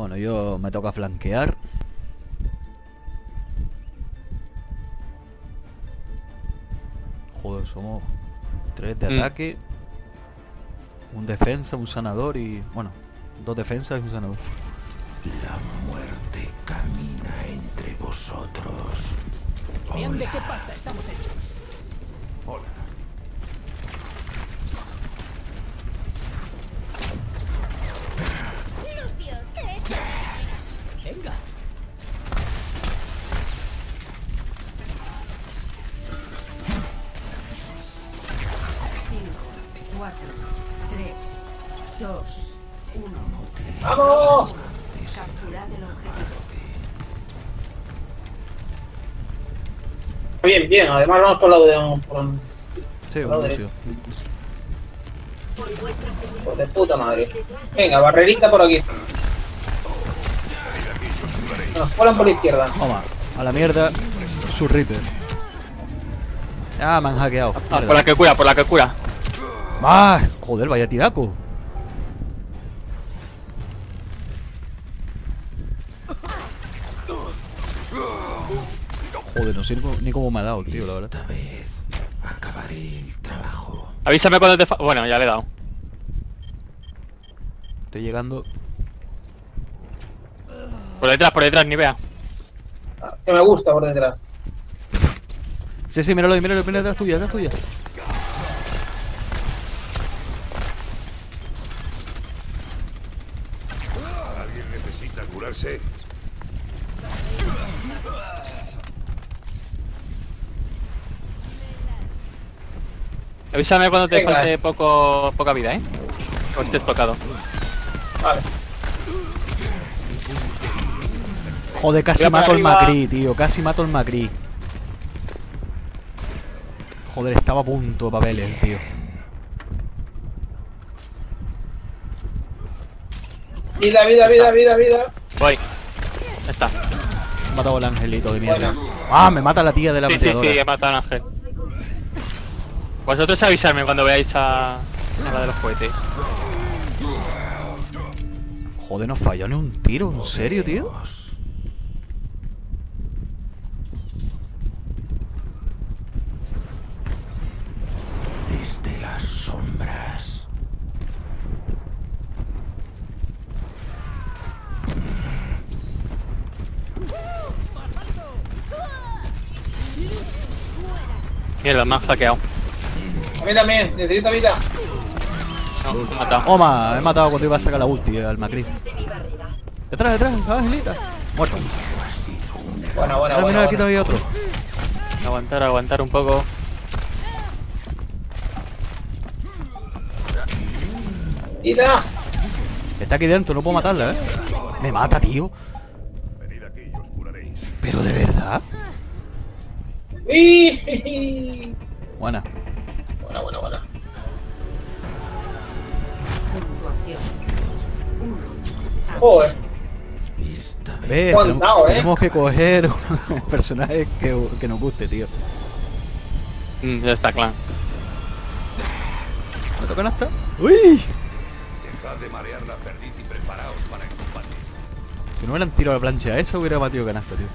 Bueno, yo me toca flanquear. Joder, somos tres de Mm. ataque. Un defensa, un sanador y... Bueno, dos defensas y un sanador. La muerte camina entre vosotros. Vean de qué pasta estamos hechos. Bien, bien. Además vamos por el lado de un... Por, un- Sí, un Joder. Lucio. por de puta madre. Venga, barrerita por aquí. Nos colan por la izquierda. Toma, a la mierda. Su Reaper. Ah, me han hackeado. Ah, por la que cura, por la que cura. ¡Ah! Joder, vaya tiraco. Joder, no sé ni cómo- ni cómo me ha dado, tío, la verdad. Esta vez acabaré el trabajo. Avísame cuando te... fa- Bueno, ya le he dado. Estoy llegando. Por detrás, por detrás, ni vea. Que me gusta por detrás. Sí, sí, míralo, míralo, míralo, detrás tuya, detrás tuya. ¿Alguien necesita curarse? Avísame cuando te Venga. falte poco, poca vida, ¿eh? O estés tocado. Vale. Joder, casi mato al. Macri, tío, casi mato al Macri. Joder, estaba a punto de papeles, tío. Vida, vida, vida, vida, vida. Voy. Ya está. He matado al angelito de mierda. Bueno. Ah, me mata la tía de la Sí, sí, sí, he matado a un ángel. Vosotros avisarme cuando veáis a, a la de los cohetes. Joder, no falló ni un tiro, ¿en serio, tío? Desde las sombras. Mierda, me han hackeado. A mí también. Necesito vida. No, me matado. Toma, he matado cuando iba a sacar la ulti al Macri. Detrás, detrás, angelita. Muerto. Buena, buena, Ahora buena. aquí todavía otro. Aguantar, aguantar un poco. Vida. Está aquí dentro, no puedo matarla, ¿eh? Me mata, tío. Venid aquí y os curaréis. Pero de verdad. Buena. Buena, buena, buena. Puntuación. Joder. Aguantado, tenemos, ¿eh? tenemos que coger un personaje que, que nos guste, tío. Mm, ya está, clan. ¿Me tocan hasta? ¡Uy! dejad de marear la perdiz y preparaos para el combate. Si no hubieran tirado la plancha esa, hubiera batido canasta, tío.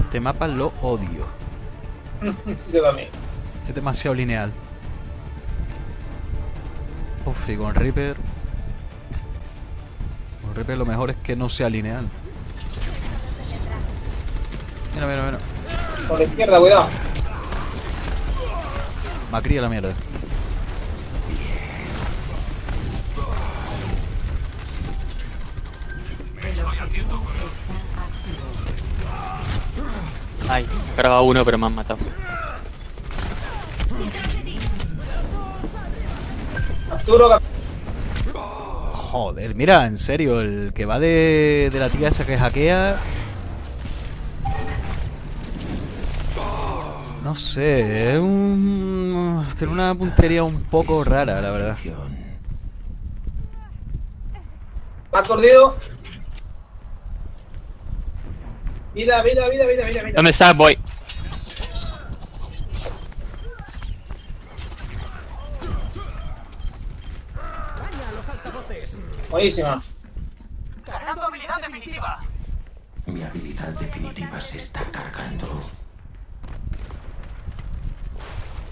Este mapa lo odio. Yo también. Es demasiado lineal. Uf, y con Reaper... Con Reaper lo mejor es que no sea lineal. Mira, mira, mira. Por la izquierda, cuidado. Macri a la mierda. Está activo. Ay, he cargado uno, pero me han matado. Joder, mira, en serio, el que va de, de la tía esa que hackea. No sé, es un... Tiene una puntería un poco rara, la verdad. Más cordido. Vida, vida, vida, vida, vida, vida. ¿Dónde estás? Voy. Daña a los altavoces. Buenísima. Mi habilidad definitiva se está cargando.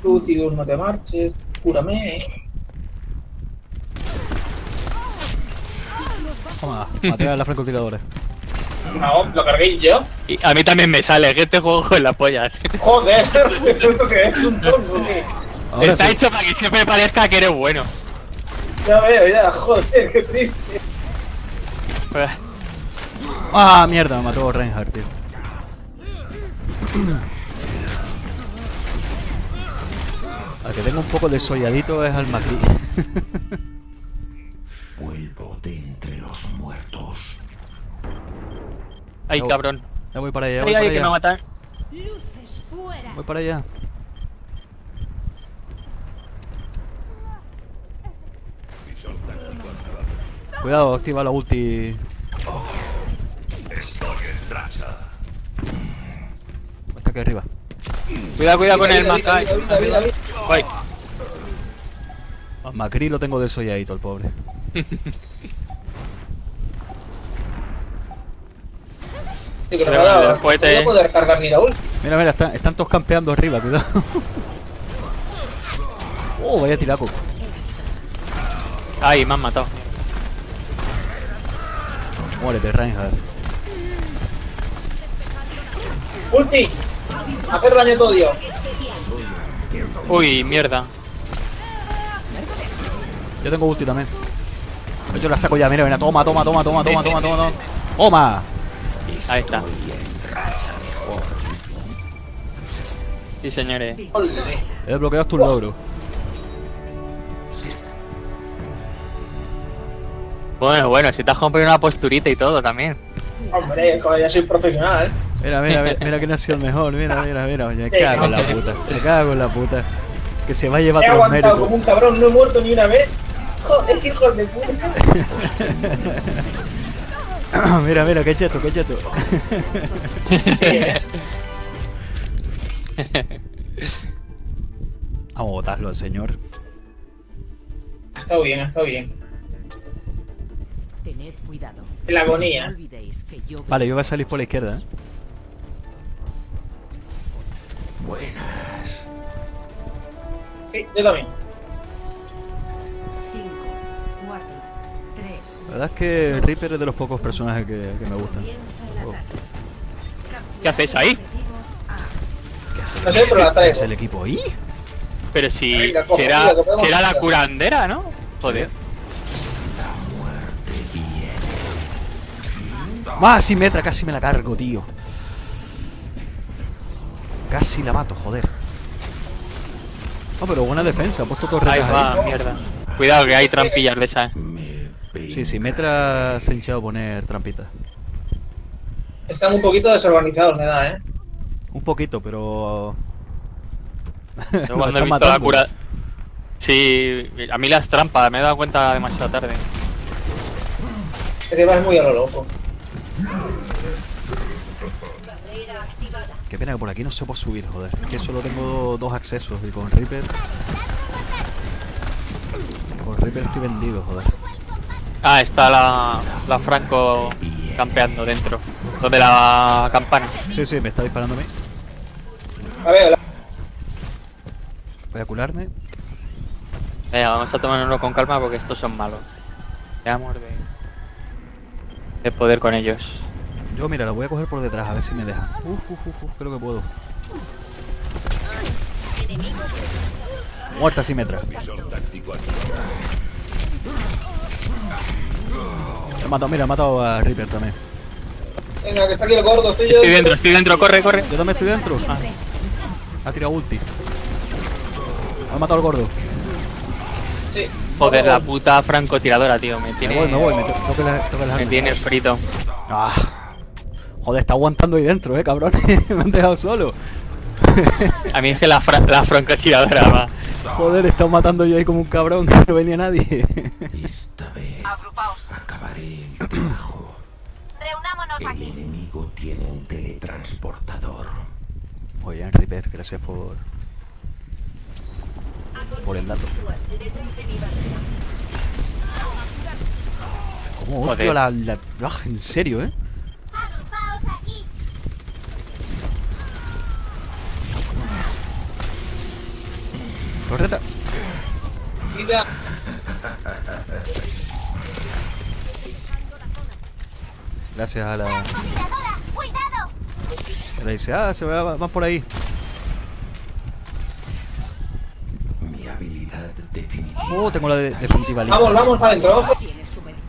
Lucius, no te marches. Cúrame. Toma, maté a la francotiradora. No, lo cargué yo. Y a mí también me sale, que este juego con la polla. Joder, ¿esto qué es? ¿Un tonto? Ahora Está sí. hecho para que siempre parezca que eres bueno. Ya veo, ya, joder, qué triste. Ah, mierda, me mató Reinhardt, tío. Al que tengo un poco desolladito es al Macri. Vuelvo de entre los muertos. Ay, No. cabrón. ya voy para allá, Ay, voy para ay, que me allá. matan. Luces fuera. Voy para allá. Cuidado, activa la ulti. Está aquí arriba. Cuidado, cuidado con el. Al Macri lo tengo desolladito, el pobre. que no me Pero ha dado. el cohete- No voy a poder cargar ni la ult. Mira, mira, están, están todos campeando arriba, cuidado. Oh, vaya tiraco. Ay, me han matado. Muérete, Reinhardt. Ulti. Hacer daño todo Dios. Uy, mierda. Yo tengo ulti también. Yo la saco ya, mira, mira, toma, toma, toma, toma, toma, toma, toma, toma. ¡Toma! Ahí está. Sí, señores. Joder. He desbloqueado tus logros. Bueno, bueno, si te has comprado una posturita y todo también. Hombre, joder, ya soy profesional. Mira, mira, mira, mira quién ha sido el mejor. Mira, mira, mira. Me cago en la puta. Me cago en la puta. Que se va a llevar He todos los aguantado como un cabrón, no he muerto ni una vez. Joder, hijo de puta. mira, mira, qué cheto, qué cheto. Vamos a botarlo al señor. Ha estado bien, ha estado bien. Tened cuidado. La agonía. No Vale, yo voy a salir por la izquierda, ¿eh? Buenas. Sí, yo también. La verdad es que Reaper es de los pocos personajes que, que me gustan. El Oh. ¿Qué hacéis ahí? ¿Qué hace, No sé, pero la ¿Qué traigo. hace el equipo ahí? Pero si, era, mira, que podemos si era la curandera, ¿no? Joder. ¡Más! Si metra, casi me la cargo, tío. Casi la mato, joder. No, pero buena defensa, ha puesto torretas Ahí ahí. va, mierda. Cuidado que hay trampillas de esas. Sí, sí, Metra se ha hinchado a poner trampitas. Están un poquito desorganizados, me da, eh. Un poquito, pero... Yo cuando he visto la cura... Sí, a mí las trampas, me he dado cuenta demasiado tarde. Es que vas muy a lo loco. Qué pena que por aquí no se puede subir, joder. Es que solo tengo dos accesos y con Reaper... Con Reaper estoy vendido, joder. Ah, está la, la Franco campeando dentro. Donde la campana. Sí, sí, me está disparando a mí. A ver, la- Voy a curarme. Venga, vamos a tomárnoslo con calma porque estos son malos. Veamos de, de poder con ellos. Yo, mira, la voy a coger por detrás, a ver si me deja. Uf, uf, uf, uf, creo que puedo. Muerta Simetra. He matado, mira, he matado a Reaper también. venga, que está aquí el gordo, estoy yo. Estoy dentro, estoy dentro, corre, corre. Yo también estoy dentro. Ah. Ha tirado ulti. Ha matado al gordo. Sí. Joder, la puta francotiradora, tío. Me tiene, Me voy, me voy, me to- toque la, toque me tiene frito. Ah. Joder, está aguantando ahí dentro, eh, cabrón. me han dejado solo. A mí es que la, fra la francotiradora va. Joder, he estado matando yo ahí como un cabrón, que no venía nadie. Vez acabaré el trabajo. Reunámonos El aquí. enemigo tiene un teletransportador. Bien, Reaper, gracias por... Por el dato. ¿Cómo odio la, la... Ah, En serio, ¿eh? Agrupaos aquí. Correcta. Vida. Gracias a la... Le dice, ah, se va, van por ahí. Mi habilidad definitiva. Uh, tengo la de- definitiva lista. Vamos, vamos adentro.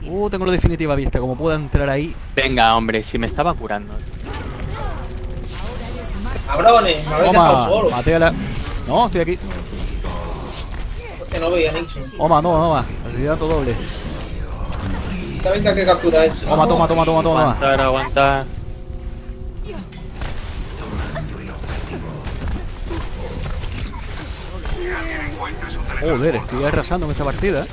Uh, tengo la definitiva vista. Como pueda entrar ahí. Venga, hombre, si me estaba curando. Cabrones, me habéis dejado Toma, solo. maté a la... No, estoy aquí. Que no veía Nixon. Toma, toma, toma. Asesinato doble. Venga, venga, que captura esto. Toma, toma, toma, toma, toma. Aguantar, aguantar. Joder, estoy arrasando en esta partida. ¿eh?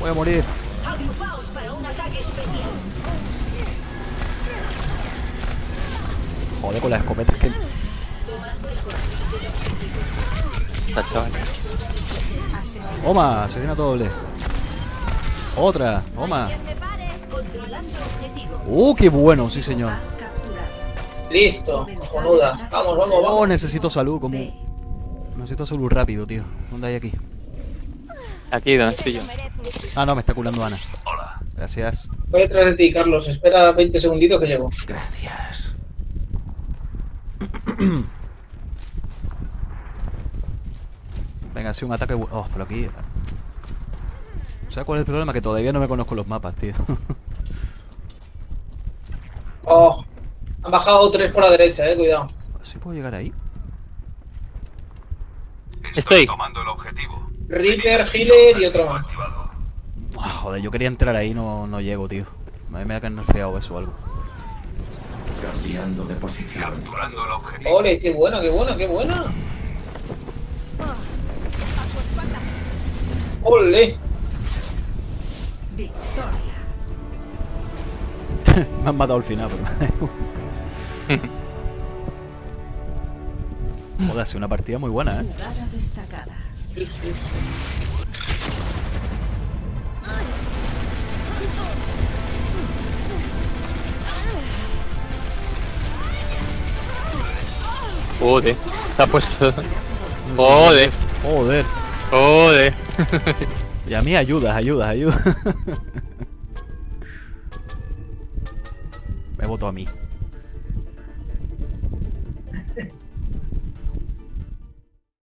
Voy a morir. Con las escopetas que... Está chaval. Toma, asesinato doble. Otra, objetivo. Uh, qué bueno, sí señor. Listo, cojonuda. Vamos, vamos, Oh, vamos. necesito salud, como... Necesito salud rápido, tío. ¿Dónde hay aquí? Aquí donde estoy yo. Ah, no, me está curando Ana. Hola. Gracias. Voy detrás de ti, Carlos. Espera 20 segunditos que llego. Gracias. Venga, sí, un ataque... bu- Oh, pero aquí... ¿Sabes cuál es el problema? Que todavía no me conozco los mapas, tío. Oh, han bajado tres por la derecha, eh, cuidado. ¿Sí puedo llegar ahí? Estoy. tomando el objetivo. Reaper, Healer y otro más. Buah, joder, yo quería entrar ahí, no, no llego, tío. A mí me han nerfeado eso o algo. Cambiando de posición. Capturando el objetivo. Ole, qué buena, qué buena, qué buena. Ole. Victoria. me han matado al final, pero... Joder, ha sido una partida muy buena, ¿eh? Jugada destacada. Sí, sí, sí. Joder. Ha puesto. Joder. Joder. Joder. Y a mí ayudas, ayudas, ayudas. me voto a mí.